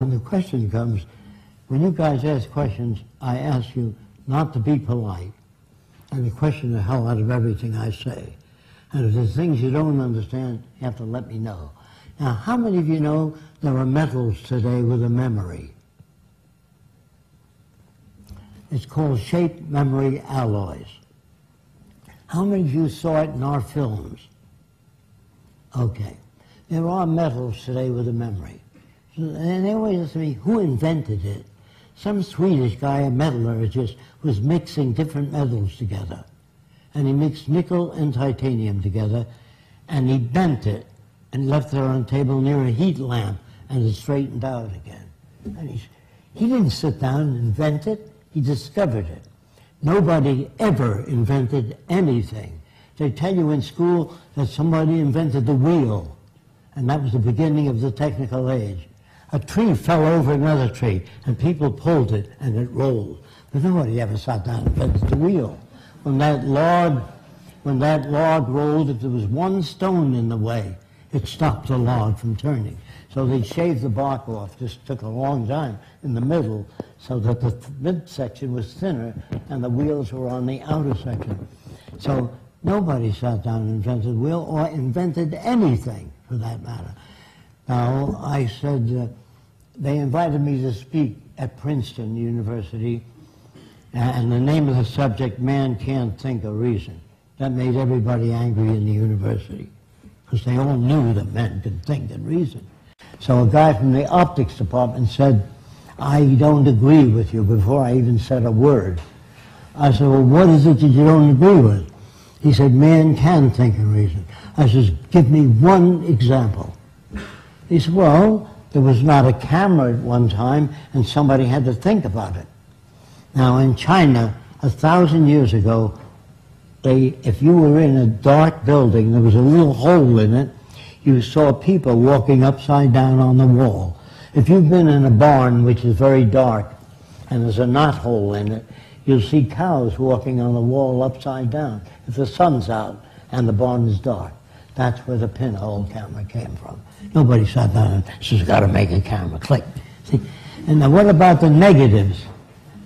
When the question comes, when you guys ask questions, I ask you not to be polite and to question the hell out of everything I say. And if there's things you don't understand, you have to let me know. Now, how many of you know there are metals today with a memory? It's called shape memory alloys. How many of you saw it in our films? Okay. There are metals today with a memory. And they always ask me, who invented it? Some Swedish guy, a metallurgist, was mixing different metals together. And he mixed nickel and titanium together, and he bent it and left it on a table near a heat lamp, and it straightened out again. And he, he didn't sit down and invent it, he discovered it. Nobody ever invented anything. They tell you in school that somebody invented the wheel, and that was the beginning of the technical age. A tree fell over another tree, and people pulled it, and it rolled. But nobody ever sat down and invented the wheel. When that log, when that log rolled, if there was one stone in the way, it stopped the log from turning. So they shaved the bark off. This took a long time in the middle, so that the midsection was thinner and the wheels were on the outer section. So nobody sat down and invented wheel or invented anything for that matter. Now, I said, uh, they invited me to speak at Princeton University, and the name of the subject, Man Can't Think of Reason. That made everybody angry in the university, because they all knew that men could think and reason. So a guy from the optics department said, I don't agree with you before I even said a word. I said, well, what is it that you don't agree with? He said, man can think and reason. I said, give me one example. He said, well, there was not a camera at one time and somebody had to think about it. Now in China, a thousand years ago, they, if you were in a dark building, there was a little hole in it, you saw people walking upside down on the wall. If you've been in a barn which is very dark and there's a knot hole in it, you'll see cows walking on the wall upside down if the sun's out and the barn is dark. That's where the pinhole camera came from. Nobody sat down and says, got to make a camera. Click. See? And now what about the negatives?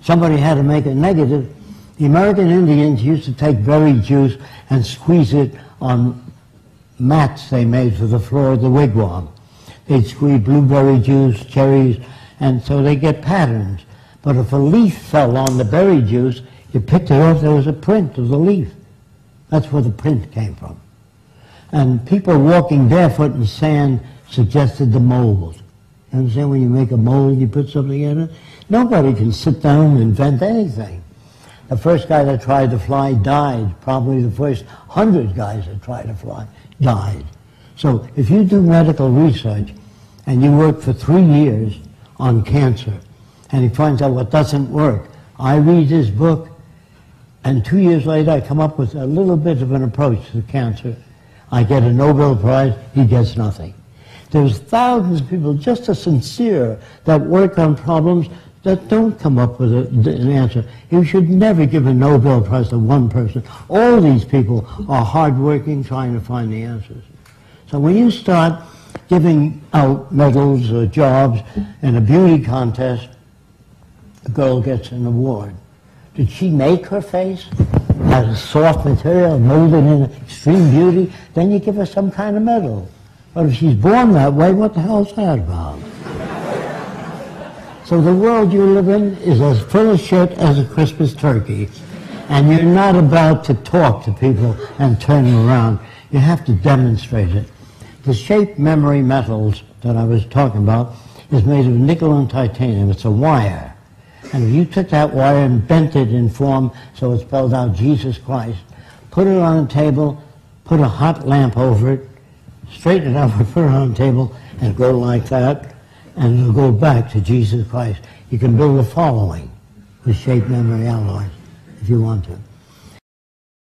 Somebody had to make a negative. The American Indians used to take berry juice and squeeze it on mats they made for the floor of the wigwam. They'd squeeze blueberry juice, cherries, and so they get patterns. But if a leaf fell on the berry juice, you picked it off, there was a print of the leaf. That's where the print came from. And people walking barefoot in sand suggested the mold. You understand when you make a mold, you put something in it? Nobody can sit down and invent anything. The first guy that tried to fly died. Probably the first hundred guys that tried to fly died. So if you do medical research and you work for three years on cancer and he finds out what doesn't work, I read his book and two years later I come up with a little bit of an approach to cancer. I get a Nobel Prize, he gets nothing. There's thousands of people just as sincere that work on problems that don't come up with a, an answer. You should never give a Nobel Prize to one person. All these people are hardworking, trying to find the answers. So when you start giving out medals or jobs in a beauty contest, a girl gets an award. Did she make her face? Soft material, molded in extreme beauty? Then you give her some kind of medal. But if she's born that way, what the hell's that about? so the world you live in is as full of shit as a Christmas turkey. And you're not about to talk to people and turn them around. You have to demonstrate it. The shape memory metals that I was talking about is made of nickel and titanium. It's a wire. And if you took that wire and bent it in form so it spelled out Jesus Christ, put it on a table, put a hot lamp over it, straighten it up and put it on a table and go like that, and it'll go back to Jesus Christ. You can build a following with shape memory alloys if you want to.